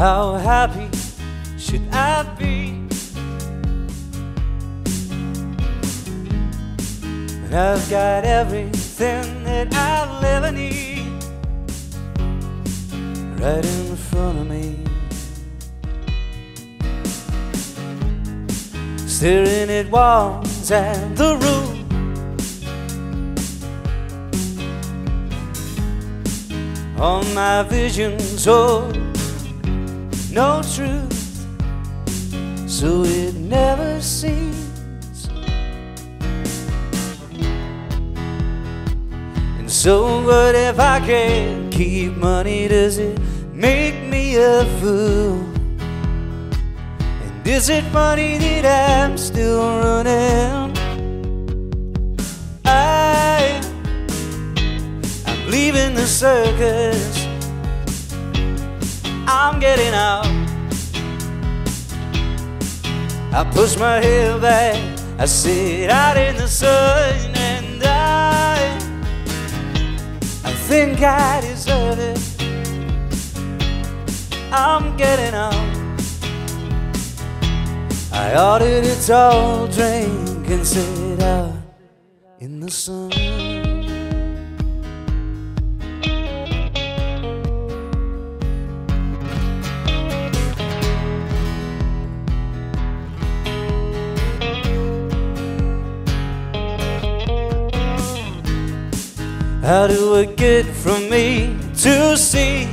How happy should I be? When I've got everything that I'll ever need right in front of me. Staring at walls and the roof. All my visions hold no truth, so it never seems. And so, what if I can't keep money? Does it make me a fool? And is it funny that I'm still running? I, I'm leaving the circus. I'm getting out. I push my hair back, I sit out in the sun, and I, I think I deserve it. I'm getting out. I ordered a tall drink and sit out in the sun. How do I get from me to see?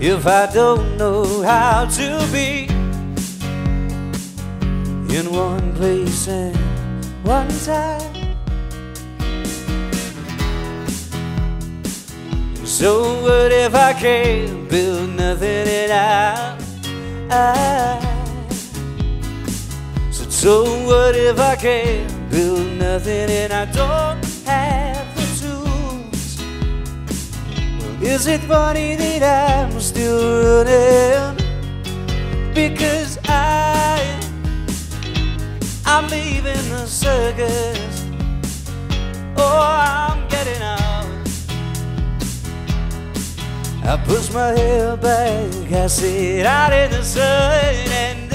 If I don't know how to be in one place and one time. So what if I can't build nothing at all? So what if I can't build nothing and I don't have the tools? Well, is it funny that I'm still running? Because I, I'm leaving the circus. Oh, I'm getting out. I push my hair back, I sit out in the sun, and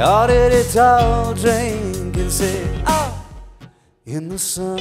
I ordered a tall drink and said, in the sun,